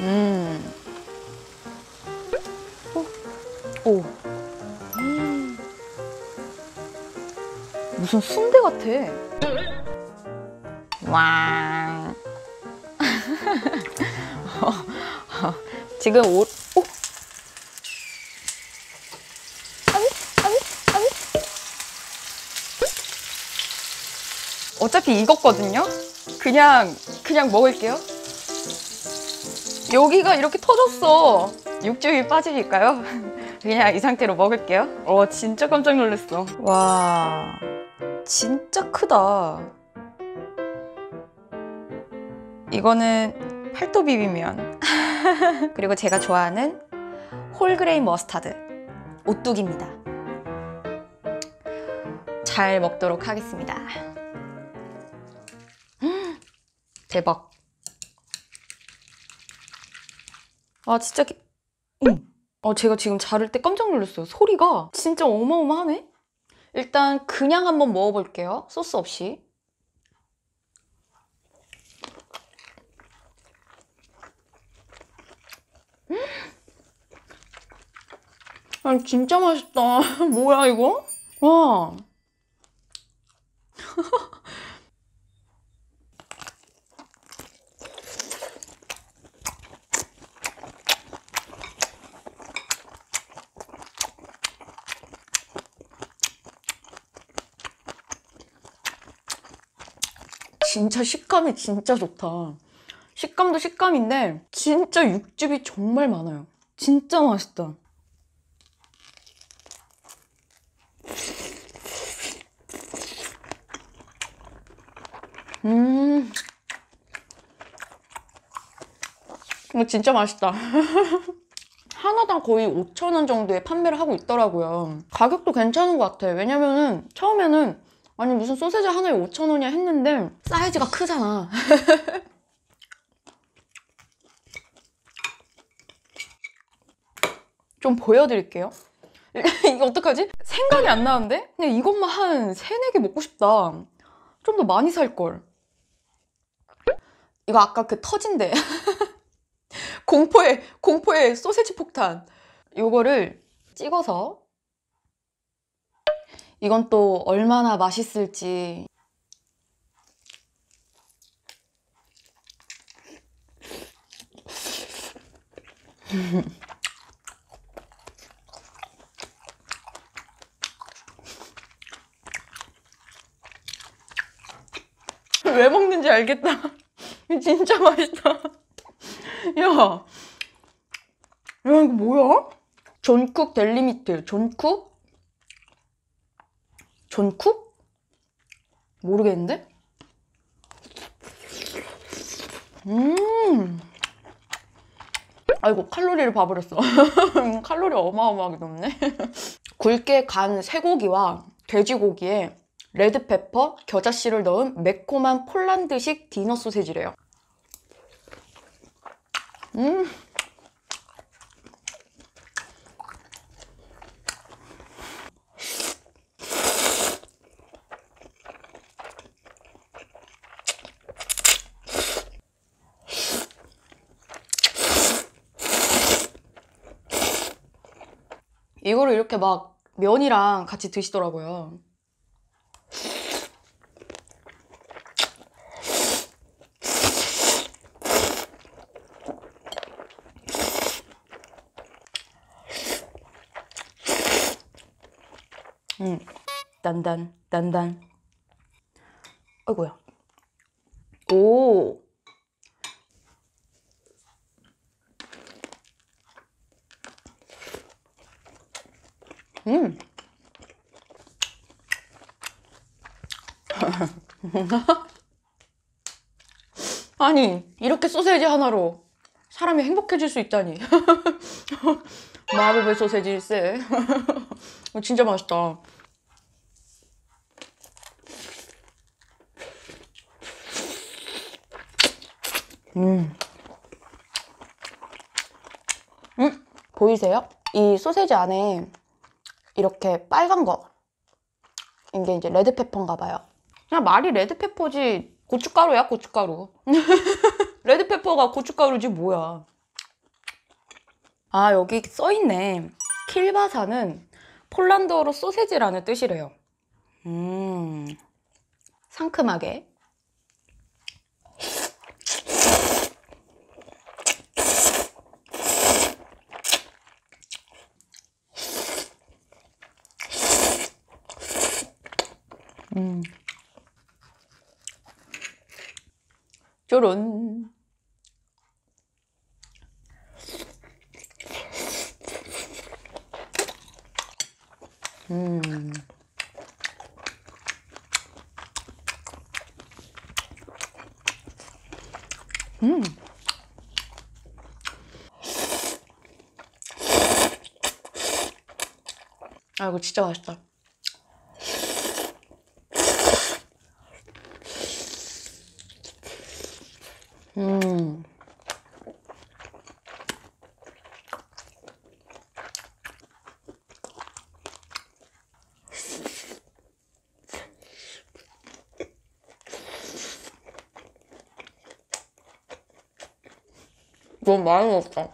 음. 오. 오. 음. 무슨 순대 같아. 와. 지금 오, 오. 어차피 익었거든요? 그냥, 그냥 먹을게요. 여기가 이렇게 터졌어. 육즙이 빠지니까요. 그냥 이 상태로 먹을게요. 어, 진짜 깜짝 놀랐어. 와, 진짜 크다. 이거는 팔도 비빔면. 그리고 제가 좋아하는 whole grain mustard. 오뚜기입니다. 잘 먹도록 하겠습니다. 음, 대박. 아 진짜 기... 응. 아 제가 지금 자를 때 깜짝 놀랐어요. 소리가 진짜 어마어마하네. 일단 그냥 한번 먹어볼게요. 소스 없이. 음. 아 진짜 맛있다. 뭐야 이거? 와. 진짜 식감이 진짜 좋다. 식감도 식감인데 진짜 육즙이 정말 많아요. 진짜 맛있다. 음. 이거 진짜 맛있다. 하나당 거의 5,000원 정도에 판매를 하고 있더라고요. 가격도 괜찮은 것 같아요. 왜냐면은 처음에는 아니 무슨 소세지 하나에 5,000원이야 했는데 사이즈가 크잖아. 좀 보여드릴게요. 이거 어떡하지? 생각이 안 나는데? 그냥 이것만 한 3, 4개 먹고 싶다. 좀 더 많이 살걸. 이거 아까 그 터진데. 공포의, 공포의 소세지 폭탄. 이거를 찍어서 이건 또 얼마나 맛있을지. 왜 먹는지 알겠다. 진짜 맛있다. 야, 야 이거 뭐야? 존쿡 델리미트, 존쿡? 존쿡? 모르겠는데? 음. 아이고, 칼로리를 봐버렸어. 칼로리 어마어마하게 높네. 굵게 간 쇠고기와 돼지고기에 레드페퍼, 겨자씨를 넣은 매콤한 폴란드식 디너 소세지래요. 음. 이거를 이렇게 막 면이랑 같이 드시더라고요. 음, 단단, 단단. 아이고야. 오. 음. 아니, 이렇게 소세지 하나로 사람이 행복해질 수 있다니. 마법의 소세지일세. 진짜 맛있다. 음. 음, 보이세요? 이 소세지 안에 이렇게 빨간 거. 이게 이제 레드페퍼인가 봐요. 그냥 말이 레드페퍼지 고춧가루야, 고춧가루. 레드페퍼가 고춧가루지 뭐야. 아, 여기 써있네. 킬바사는 폴란드어로 소세지라는 뜻이래요. 음, 상큼하게. 음. 쪼론. 음. 음. 아, 이거 진짜 맛있다. 음. 너무 많이 먹었다.